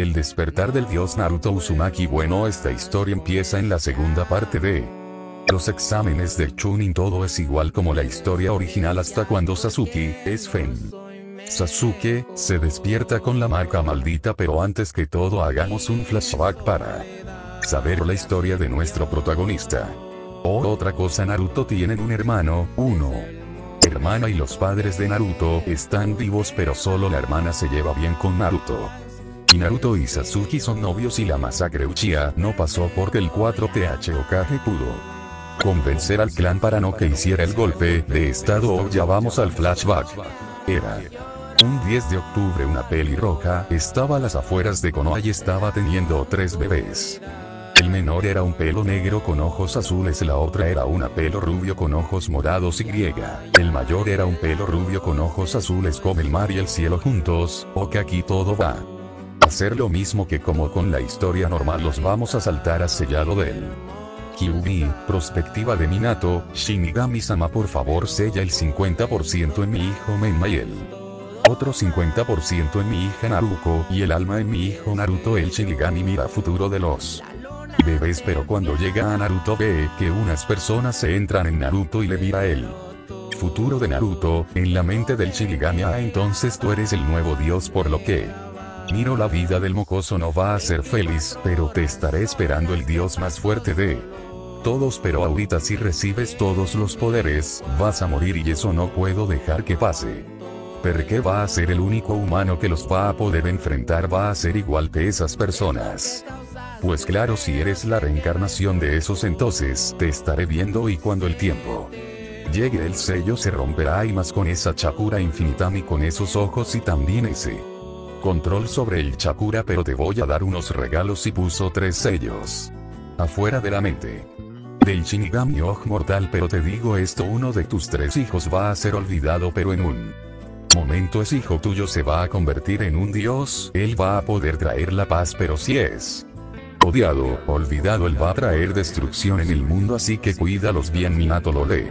El despertar del dios Naruto Uzumaki Bueno esta historia empieza en la segunda parte de los exámenes del Chunin todo es igual como la historia original hasta cuando Sasuke es Fen. Sasuke se despierta con la marca maldita pero antes que todo hagamos un flashback para saber la historia de nuestro protagonista. O otra cosa Naruto tiene un hermano, uno. Hermana y los padres de Naruto están vivos pero solo la hermana se lleva bien con Naruto. Y Naruto y Sasuke son novios y la masacre Uchiha no pasó porque el 4TH Okage pudo convencer al clan para no que hiciera el golpe de estado o ya vamos al flashback. Era un 10 de octubre una pelirroja estaba a las afueras de Konoha y estaba teniendo tres bebés. El menor era un pelo negro con ojos azules, la otra era una pelo rubio con ojos morados y griega. El mayor era un pelo rubio con ojos azules como el mar y el cielo juntos, o que aquí todo va. A ser lo mismo que como con la historia normal los vamos a saltar a sellado del Kyubi, prospectiva de Minato, Shinigami-sama por favor sella el 50% en mi hijo Menma y el otro 50% en mi hija Naruko y el alma en mi hijo Naruto. El Shinigami mira futuro de los bebés pero cuando llega a Naruto ve que unas personas se entran en Naruto y le mira el futuro de Naruto, en la mente del Shinigami. Ah entonces tú eres el nuevo dios por lo que miro la vida del mocoso no va a ser feliz, pero te estaré esperando el dios más fuerte de todos pero ahorita si recibes todos los poderes, vas a morir y eso no puedo dejar que pase. Porque va a ser el único humano que los va a poder enfrentar va a ser igual que esas personas. Pues claro si eres la reencarnación de esos entonces te estaré viendo y cuando el tiempo llegue el sello se romperá y más con esa chakura infinita y con esos ojos y también ese control sobre el chakura pero te voy a dar unos regalos y puso tres sellos. Afuera de la mente. Del Shinigami Og mortal pero te digo esto uno de tus tres hijos va a ser olvidado pero en un momento ese hijo tuyo se va a convertir en un dios, él va a poder traer la paz pero si es odiado, olvidado él va a traer destrucción en el mundo así que cuídalos bien Minato lo lee.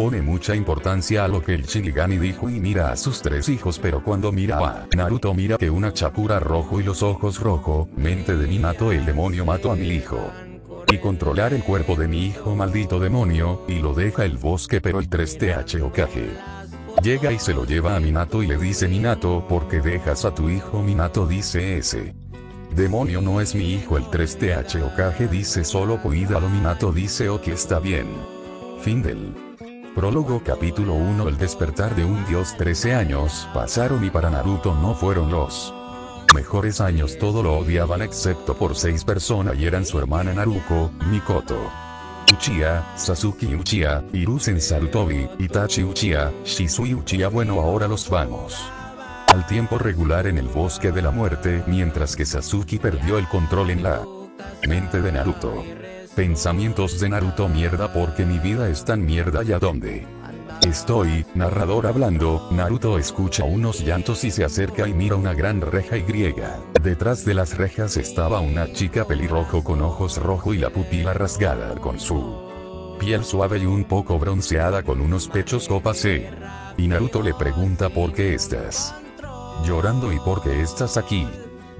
Pone mucha importancia a lo que el Shinigami dijo y mira a sus tres hijos pero cuando mira a Naruto mira que una chakura rojo y los ojos rojo, mente de Minato el demonio mató a mi hijo. Y controlar el cuerpo de mi hijo maldito demonio, y lo deja el bosque pero el 3TH Okage. Llega y se lo lleva a Minato y le dice Minato, ¿por qué dejas a tu hijo? Minato dice ese. Demonio no es mi hijo el 3TH Okage dice solo cuídalo Minato dice ok está bien. Fin del prólogo capítulo 1 El despertar de un dios 13 años pasaron y para Naruto no fueron los mejores años todo lo odiaban excepto por seis personas y eran su hermana Naruko, Mikoto. Uchiha, Sasuke Uchiha, Hiruzen Sarutobi, Itachi Uchiha, Shisui Uchiha bueno ahora los vamos al tiempo regular en el bosque de la muerte mientras que Sasuke perdió el control en la mente de Naruto. Pensamientos de Naruto mierda porque mi vida es tan mierda y a dónde estoy, narrador hablando, Naruto escucha unos llantos y se acerca y mira una gran reja y griega. Detrás de las rejas estaba una chica pelirrojo con ojos rojo y la pupila rasgada con su piel suave y un poco bronceada con unos pechos copa C. Y Naruto le pregunta por qué estás llorando y por qué estás aquí.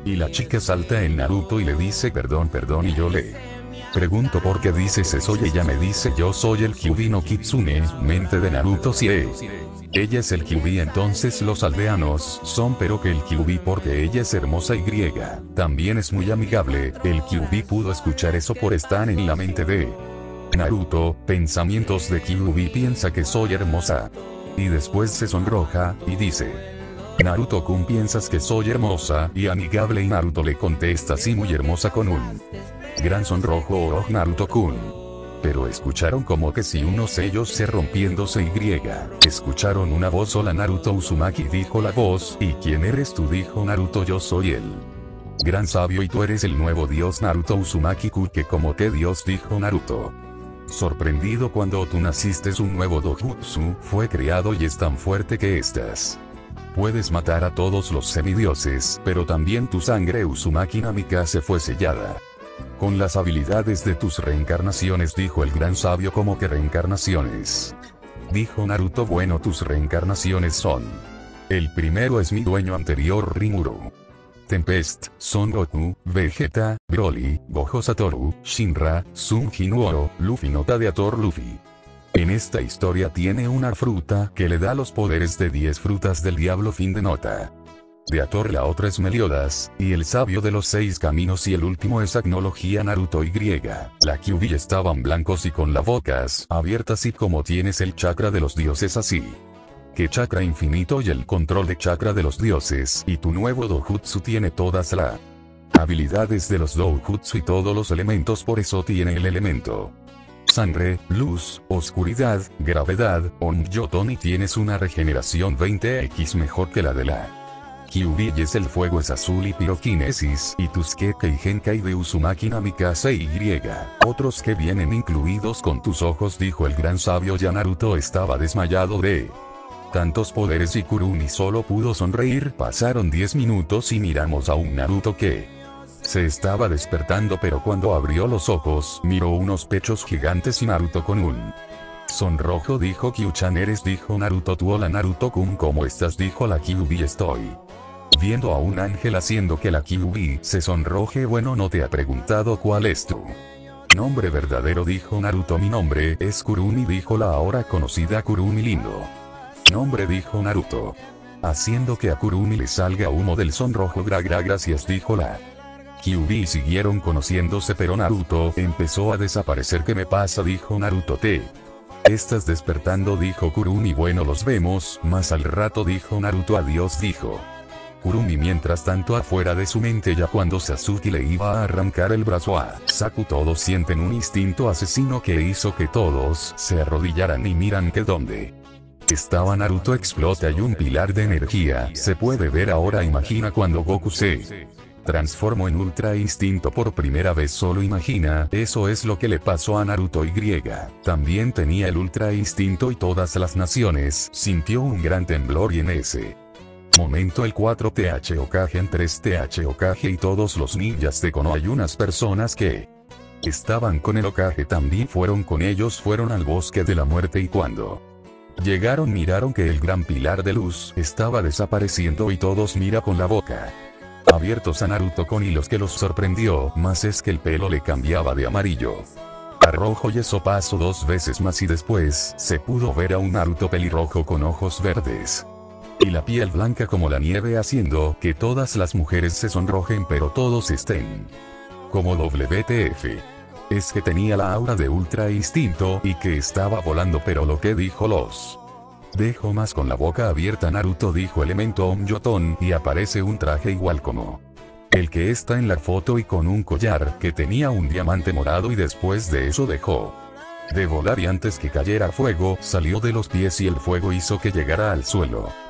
Y la chica salta en Naruto y le dice perdón perdón y yo le pregunto por qué dices eso y ella me dice yo soy el Kyubi no Kitsune, mente de Naruto si ella es el Kyubi entonces los aldeanos son pero que el Kyubi porque ella es hermosa y griega, también es muy amigable, el Kyubi pudo escuchar eso por estar en la mente de Naruto, pensamientos de Kyubi piensa que soy hermosa. Y después se sonroja, y dice, Naruto-kun piensas que soy hermosa y amigable y Naruto le contesta sí muy hermosa con un gran sonrojo oh Naruto-kun. Pero escucharon como que si unos sellos se rompiéndose y. Escucharon una voz hola Naruto Uzumaki dijo la voz y quién eres tú dijo Naruto yo soy el gran sabio y tú eres el nuevo dios Naruto Uzumaki Ku que como que dios dijo Naruto. Sorprendido cuando tú naciste un nuevo dojutsu fue creado y es tan fuerte que estás. Puedes matar a todos los semidioses, pero también tu sangre Uzumaki se fue sellada. Con las habilidades de tus reencarnaciones dijo el gran sabio como que reencarnaciones. Dijo Naruto bueno tus reencarnaciones son. El primero es mi dueño anterior Rimuru. Tempest, Son Goku, Vegeta, Broly, Gojo Satoru, Shinra, Sun Jinuoro, Luffy nota de Ator Luffy. En esta historia tiene una fruta que le da los poderes de 10 frutas del diablo fin de nota. De Ator la otra es Meliodas, y el sabio de los seis caminos y el último es Agnología Naruto Y. La QB estaban blancos y con las bocas abiertas y como tienes el chakra de los dioses así. Que chakra infinito y el control de chakra de los dioses y tu nuevo dojutsu tiene todas las habilidades de los dojutsu y todos los elementos por eso tiene el elemento sangre, luz, oscuridad, gravedad, onyoton y tienes una regeneración 20x mejor que la de la Kyubi es el fuego es azul y piroquinesis, y tus Keke y Genkai de Uzumaki Namikaze Y. Otros que vienen incluidos con tus ojos dijo el gran sabio ya Naruto estaba desmayado de tantos poderes y Kurumi solo pudo sonreír. Pasaron 10 minutos y miramos a un Naruto que se estaba despertando pero cuando abrió los ojos miró unos pechos gigantes y Naruto con un sonrojo dijo Kyuchan eres dijo Naruto tú hola Naruto kun ¿cómo estás? dijo la Kyubi estoy viendo a un ángel haciendo que la Kyubi se sonroje bueno no te ha preguntado cuál es tu nombre verdadero dijo Naruto. Mi nombre es Kurumi dijo la ahora conocida Kurumi lindo. Nombre dijo Naruto haciendo que a Kurumi le salga humo del sonrojo gra gra gracias dijo la Kyubi siguieron conociéndose pero Naruto empezó a desaparecer. ¿qué me pasa? dijo Naruto. Te Estás despertando dijo Kurumi. Bueno los vemos, más al rato dijo Naruto. Adiós dijo Kurumi mientras tanto afuera de su mente ya cuando Sasuke le iba a arrancar el brazo a Saku todos sienten un instinto asesino que hizo que todos se arrodillaran y miran que donde estaba Naruto explota y un pilar de energía se puede ver ahora imagina cuando Goku se transformó en Ultra Instinto por primera vez solo imagina, eso es lo que le pasó a Naruto Y. También tenía el Ultra Instinto y todas las naciones sintió un gran temblor y en ese momento el 4TH Okage en 3TH Okage y todos los ninjas de Kono hay unas personas que estaban con el Okage también fueron con ellos fueron al bosque de la muerte y cuando llegaron miraron que el gran pilar de luz estaba desapareciendo y todos mira con la boca abiertos a Naruto con hilos que los sorprendió, más es que el pelo le cambiaba de amarillo a rojo y eso pasó dos veces más y después, se pudo ver a un Naruto pelirrojo con ojos verdes y la piel blanca como la nieve haciendo que todas las mujeres se sonrojen pero todos estén como WTF. Es que tenía la aura de ultra instinto y que estaba volando pero lo que dijo los Dejo más con la boca abierta Naruto dijo elemento Omyoton y aparece un traje igual como el que está en la foto y con un collar que tenía un diamante morado y después de eso dejó de volar y antes que cayera fuego salió de los pies y el fuego hizo que llegara al suelo